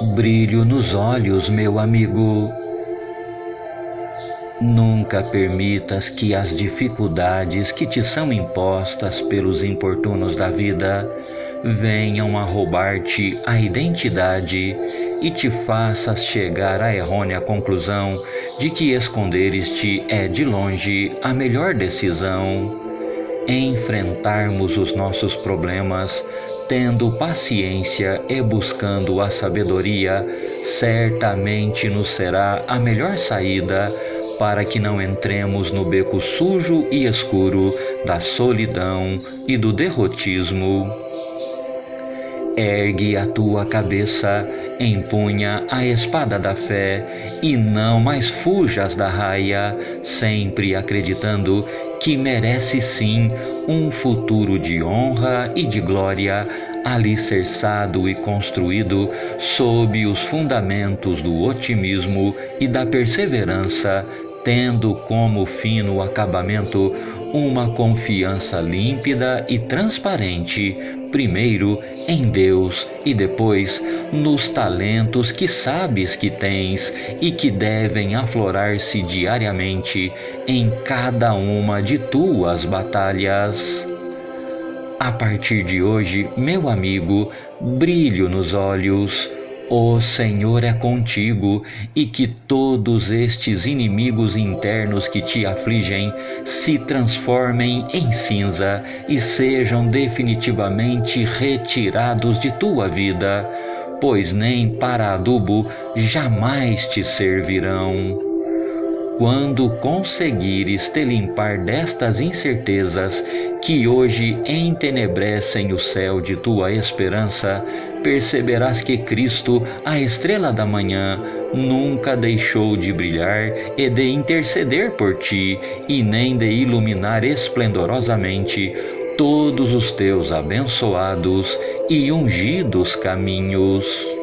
Brilho nos olhos, meu amigo. Nunca permitas que as dificuldades que te são impostas pelos importunos da vida venham a roubar-te a identidade e te faças chegar à errônea conclusão de que esconderes-te é de longe a melhor decisão. Enfrentarmos os nossos problemas tendo paciência e buscando a sabedoria, certamente nos será a melhor saída para que não entremos no beco sujo e escuro da solidão e do derrotismo. Ergue a tua cabeça, empunha a espada da fé e não mais fujas da raia, sempre acreditando que merece sim um futuro de honra e de glória, alicerçado e construído sob os fundamentos do otimismo e da perseverança, tendo como fino acabamento uma confiança límpida e transparente, primeiro em Deus e depois nos talentos que sabes que tens e que devem aflorar-se diariamente em cada uma de tuas batalhas. A partir de hoje, meu amigo, brilho nos olhos, o Senhor é contigo e que todos estes inimigos internos que te afligem se transformem em cinza e sejam definitivamente retirados de tua vida, pois nem para adubo jamais te servirão. Quando conseguires te limpar destas incertezas que hoje entenebrecem o céu de tua esperança, perceberás que Cristo, a estrela da manhã, nunca deixou de brilhar e de interceder por ti, e nem de iluminar esplendorosamente todos os teus abençoados e ungidos caminhos.